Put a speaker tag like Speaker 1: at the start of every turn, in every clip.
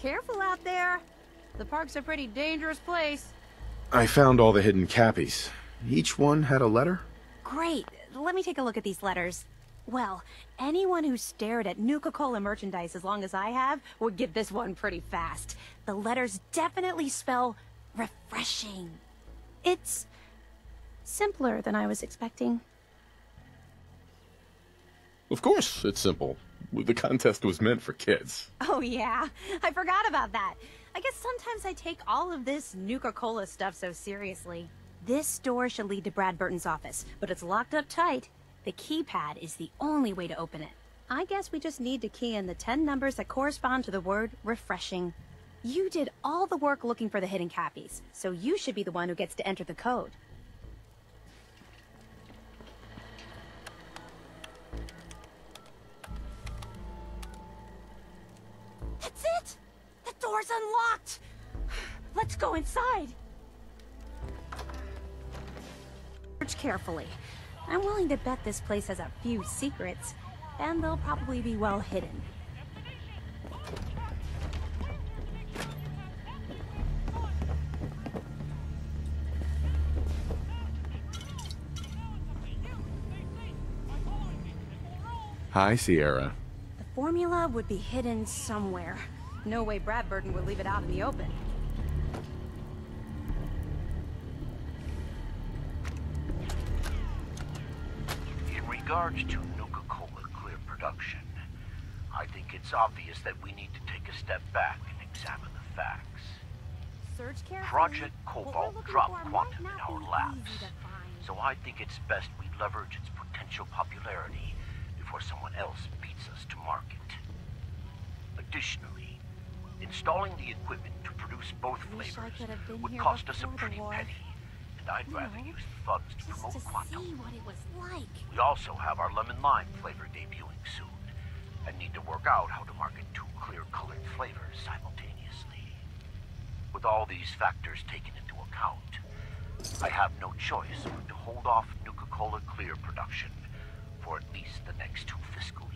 Speaker 1: Careful out there. The park's a pretty dangerous place.
Speaker 2: I found all the hidden cappies. Each one had a letter?
Speaker 1: Great. Let me take a look at these letters. Well, anyone who stared at Nuka-Cola merchandise as long as I have would get this one pretty fast. The letters definitely spell refreshing. It's simpler than I was expecting.
Speaker 2: Of course, it's simple. The contest was meant for kids.
Speaker 1: Oh yeah, I forgot about that. I guess sometimes I take all of this Nuka-Cola stuff so seriously. This door should lead to Bradberton's office, but it's locked up tight. The keypad is the only way to open it. I guess we just need to key in the 10 numbers that correspond to the word refreshing. You did all the work looking for the hidden cappies, so you should be the one who gets to enter the code. Let's go inside! Search carefully. I'm willing to bet this place has a few secrets, and they'll probably be well hidden.
Speaker 2: Hi, Sierra.
Speaker 1: The formula would be hidden somewhere. No way Bradberton would leave it out in the open.
Speaker 3: Regards to Nuka-Cola Clear production, I think it's obvious that we need to take a step back and examine the facts. Project Cobalt dropped quantum in our
Speaker 1: be
Speaker 3: labs,
Speaker 1: easy to find.
Speaker 3: so I think it's best we leverage its potential popularity before someone else beats us to market. Additionally, installing the equipment to produce both flavors
Speaker 1: could have been
Speaker 3: would cost us a pretty penny, and I'd
Speaker 1: You
Speaker 3: rather use the funds to promote
Speaker 1: to
Speaker 3: quantum.
Speaker 1: see what it was like.
Speaker 3: We also have our lemon lime flavor debuting soon, and need to work out how to market two clear colored flavors simultaneously. With all these factors taken into account, I have no choice but to hold off Nuka-Cola Clear production for at least the next two fiscal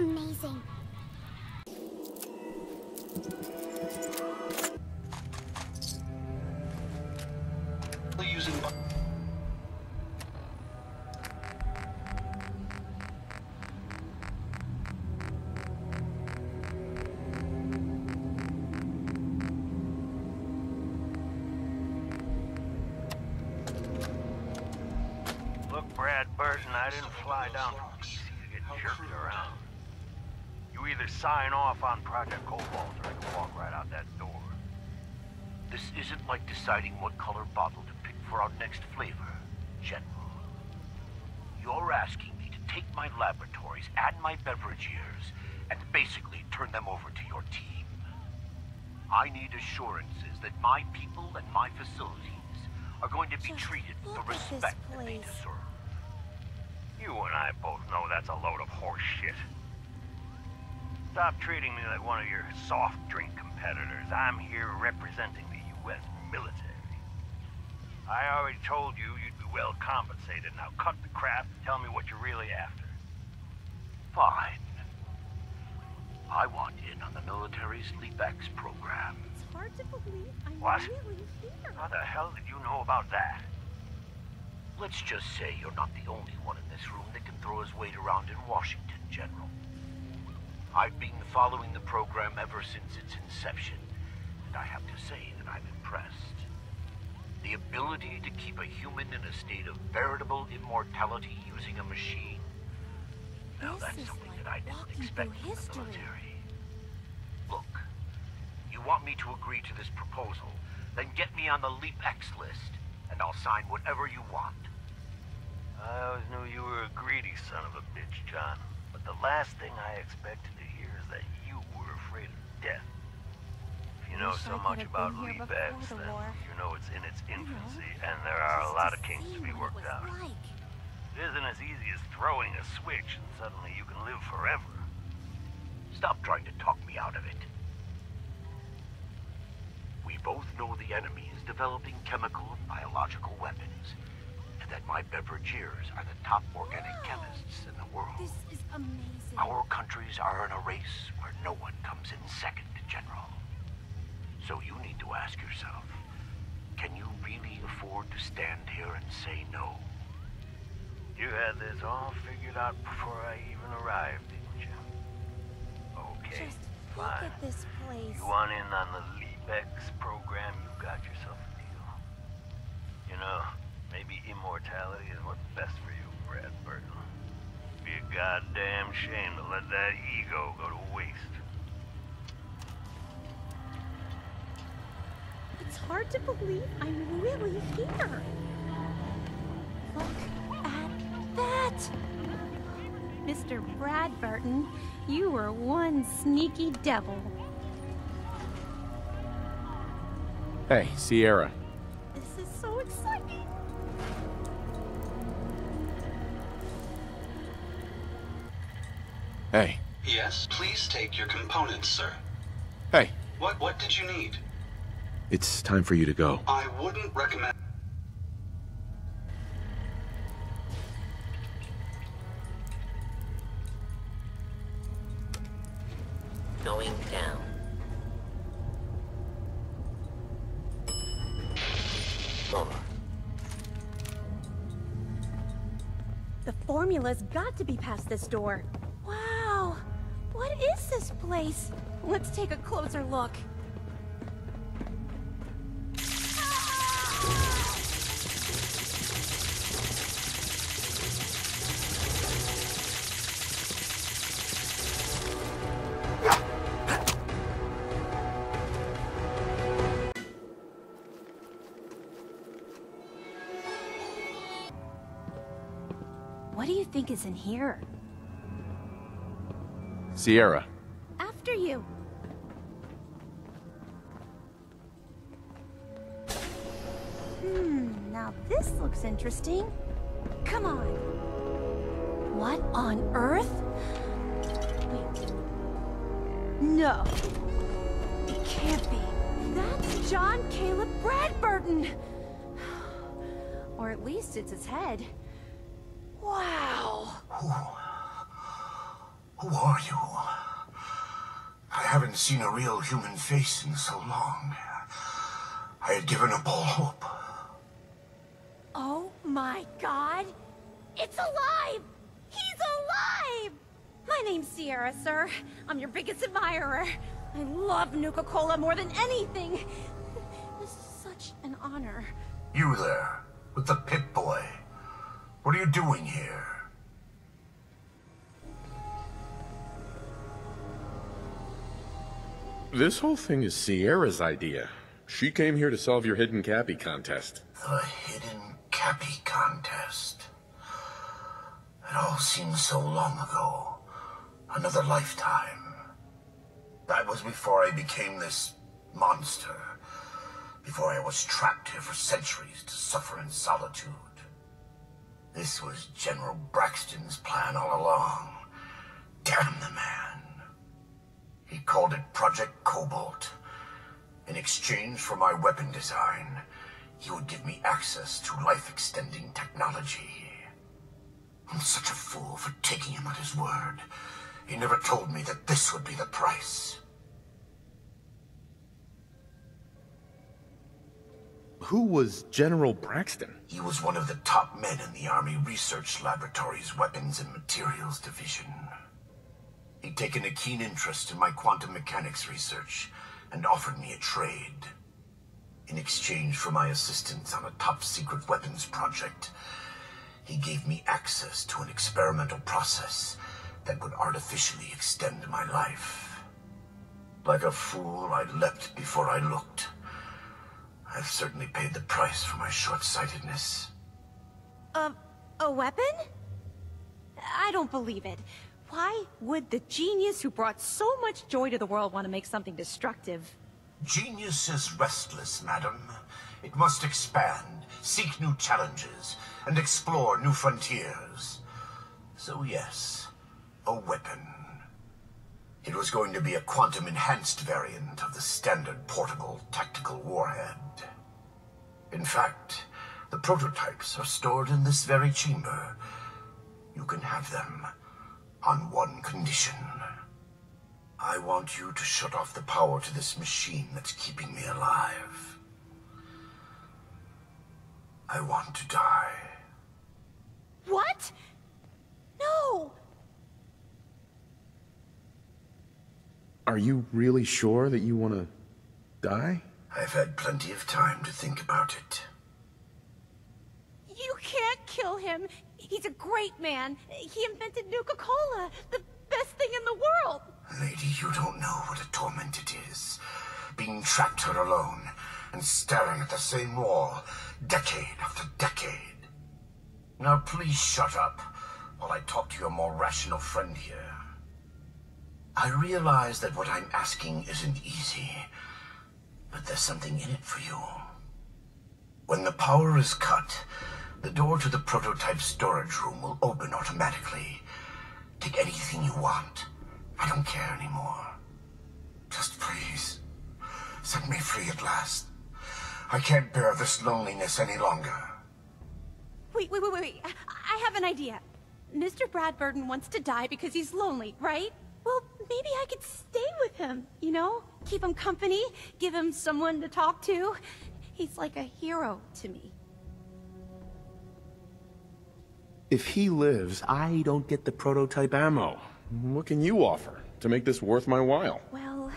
Speaker 4: amazing.
Speaker 3: Using
Speaker 5: Look, Brad Burton, I didn't fly down from DC to get jerked around. You either sign off on Project Cobalt or I can walk right out that door. This isn't like deciding what color bottle to pick for our next flavor, General. You're asking me to take my laboratories and my beverageers and basically turn them over to your team. I need assurances that my people and my facilities are going to be
Speaker 1: Just
Speaker 5: treated with the
Speaker 1: look at this
Speaker 5: respect that they deserve. You and I both know that's a load of horse shit. Stop treating me like one of your soft drink competitors. I'm here representing the U.S. military. I already told you you'd be well compensated. Now cut the crap and tell me what you're really after. Fine. I want in on the military's LeapX program.
Speaker 1: It's hard to believe I'm
Speaker 5: What?
Speaker 1: really here.
Speaker 5: How the hell did you know about that? Let's just say you're not the only one in this room that can throw his weight around in Washington, General. I've been following the program ever since its inception, and I have to say that I'm impressed. The ability to keep a human in a state of veritable immortality using a machine. Now
Speaker 1: This
Speaker 5: that's something
Speaker 1: like
Speaker 5: that I didn't expect from the military. Look, you want me to agree to this proposal, then get me on the LeapX list, and I'll sign whatever you want. I always knew you were a greedy son of a bitch, John. But the last thing I expected death. If you know so much about
Speaker 1: been here the
Speaker 5: then you know it's in its infancy, and there are a lot of kinks to be worked out.
Speaker 1: Like.
Speaker 5: It isn't as easy as throwing a switch and suddenly you can live forever. Stop trying to talk me out of it. We both know the enemy is developing chemical and biological weapons, that my beverageers are the top organic chemists in the world.
Speaker 1: This is amazing.
Speaker 5: Our countries are in a race where no one comes in second, General. So you need to ask yourself, can you really afford to stand here and say no? You had this all figured out before I even arrived, didn't you? Okay,
Speaker 1: Just look at this place.
Speaker 5: You want in on the LeapX program, you got yourself a deal. You know, maybe immortality is what's best for you, Brad Burton. Be a goddamn shame to let that ego go to waste.
Speaker 1: It's hard to believe I'm really here. Look at that! Mr. Bradberton, you were one sneaky devil.
Speaker 2: Hey, Sierra.
Speaker 1: This is so exciting.
Speaker 6: Yes, please take your components, sir.
Speaker 2: Hey.
Speaker 6: What what did you need?
Speaker 2: It's time for you to go.
Speaker 6: I wouldn't recommend
Speaker 7: Going down. More.
Speaker 1: The formula's got to be past this door. Place? Let's take a closer look. What do you think is in here?
Speaker 2: Sierra.
Speaker 1: Looks interesting. Come on. What on earth? Wait. No. It can't be. That's John Caleb Bradberton. Or at least it's his head. Wow.
Speaker 3: Who are you? I haven't seen a real human face in so long. I had given up all hope.
Speaker 1: Oh my god! It's alive! He's alive! My name's Sierra, sir. I'm your biggest admirer. I love Nuka-Cola more than anything. This is such an honor.
Speaker 3: You there, with the Pip-Boy. What are you doing here?
Speaker 2: This whole thing is Sierra's idea. She came here to solve your hidden Cappy contest.
Speaker 3: The hidden Cappy contest. It all seems so long ago. Another lifetime. That was before I became this monster. Before I was trapped here for centuries to suffer in solitude. This was General Braxton's plan all along. Damn the man. He called it Project Cobalt. In exchange for my weapon design, he would give me access to life-extending technology. I'm such a fool for taking him at his word. He never told me that this would be the price.
Speaker 2: Who was General Braxton?
Speaker 3: He was one of the top men in the Army Research Laboratory's Weapons and Materials Division. He'd taken a keen interest in my quantum mechanics research and offered me a trade. In exchange for my assistance on a top-secret weapons project, he gave me access to an experimental process that would artificially extend my life. Like a fool, I leapt before I looked. I've certainly paid the price for my short-sightedness.
Speaker 1: A, a weapon? I don't believe it. Why would the genius who brought so much joy to the world want to make something destructive?
Speaker 3: Genius is restless, madam. It must expand, seek new challenges, and explore new frontiers. So yes, a weapon. It was going to be a quantum-enhanced variant of the standard portable tactical warhead. In fact, the prototypes are stored in this very chamber. You can have them on one condition. I want you to shut off the power to this machine that's keeping me alive. I want to die.
Speaker 1: What? No!
Speaker 2: Are you really sure that you want to die?
Speaker 3: I've had plenty of time to think about it.
Speaker 1: You can't kill him. He's a great man. He invented Nuka-Cola, the best thing in the world.
Speaker 3: Lady, you don't know what a torment it is. Being trapped here alone and staring at the same wall, decade after decade. Now please shut up while I talk to your more rational friend here. I realize that what I'm asking isn't easy, but there's something in it for you. When the power is cut, the door to the prototype storage room will open automatically. Take anything you want. I don't care anymore. Just please, set me free at last. I can't bear this loneliness any longer.
Speaker 1: Wait, wait, wait, wait, wait. I I have an idea. Mr. Bradberton wants to die because he's lonely, right? Well, maybe I could stay with him, you know? Keep him company, give him someone to talk to. He's like a hero to me.
Speaker 2: If he lives, I don't get the prototype ammo. What can you offer to make this worth my while?
Speaker 1: Well,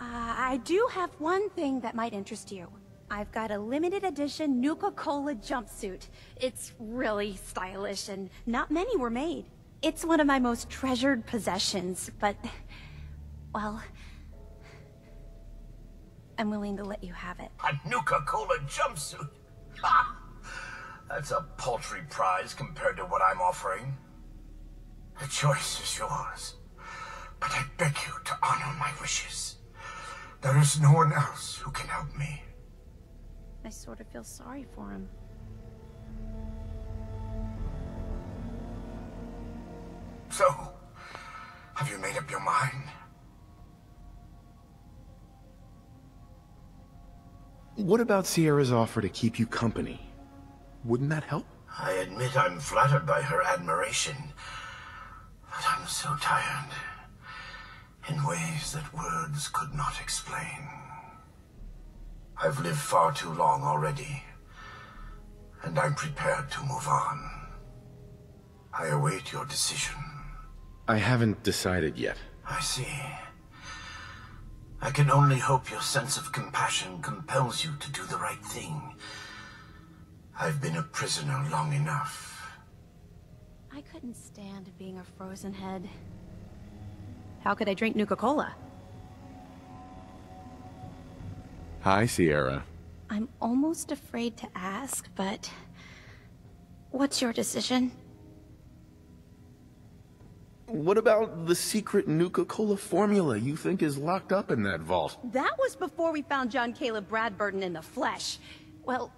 Speaker 1: uh, I do have one thing that might interest you. I've got a limited edition Nuka-Cola jumpsuit. It's really stylish and not many were made. It's one of my most treasured possessions, but... Well... I'm willing to let you have it.
Speaker 3: A Nuka-Cola jumpsuit? Ha! That's a paltry prize compared to what I'm offering. The choice is yours. But I beg you to honor my wishes. There is no one else who can help me.
Speaker 1: I sort of feel sorry for him.
Speaker 3: So, have you made up your mind?
Speaker 2: What about Sierra's offer to keep you company? Wouldn't that help?
Speaker 3: I admit I'm flattered by her admiration, so tired. In ways that words could not explain. I've lived far too long already, and I'm prepared to move on. I await your decision.
Speaker 2: I haven't decided yet.
Speaker 3: I see. I can only hope your sense of compassion compels you to do the right thing. I've been a prisoner long enough.
Speaker 1: I couldn't stand being a frozen head. How could I drink Nuka-Cola?
Speaker 2: Hi, Sierra.
Speaker 1: I'm almost afraid to ask, but... What's your decision?
Speaker 2: What about the secret Nuka-Cola formula you think is locked up in that vault?
Speaker 1: That was before we found John Caleb Bradberton in the flesh. Well,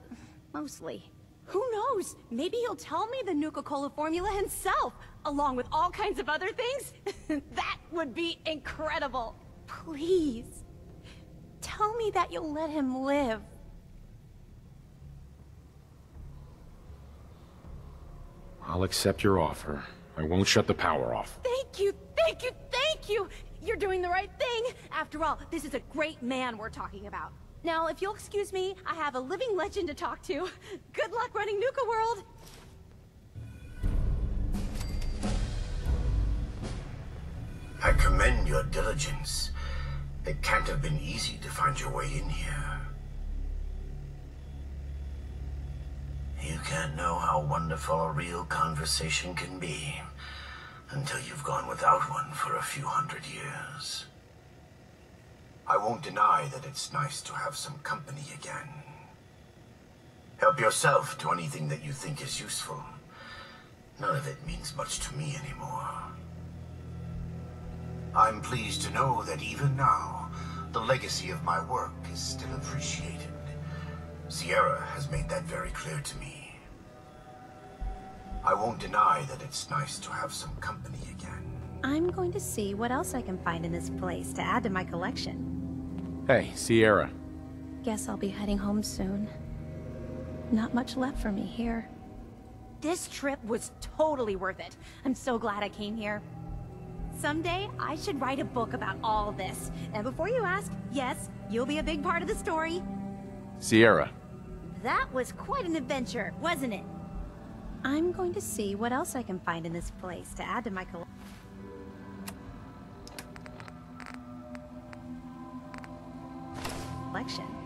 Speaker 1: mostly. Who knows? Maybe he'll tell me the Nuka-Cola formula himself, along with all kinds of other things. that would be incredible. Please. Tell me that you'll let him live.
Speaker 2: I'll accept your offer. I won't shut the power off.
Speaker 1: Thank you, thank you, thank you! You're doing the right thing! After all, this is a great man we're talking about. Now, if you'll excuse me, I have a living legend to talk to. Good luck running Nuka World!
Speaker 3: I commend your diligence. It can't have been easy to find your way in here. You can't know how wonderful a real conversation can be until you've gone without one for a few hundred years. I won't deny that it's nice to have some company again. Help yourself to anything that you think is useful. None of it means much to me anymore. I'm pleased to know that even now, the legacy of my work is still appreciated. Sierra has made that very clear to me. I won't deny that it's nice to have some company again.
Speaker 1: I'm going to see what else I can find in this place to add to my collection.
Speaker 2: Hey, Sierra.
Speaker 1: Guess I'll be heading home soon. Not much left for me here. This trip was totally worth it. I'm so glad I came here. Someday, I should write a book about all this. And before you ask, yes, you'll be a big part of the story.
Speaker 2: Sierra.
Speaker 1: That was quite an adventure, wasn't it? I'm going to see what else I can find in this place to add to my collection. action.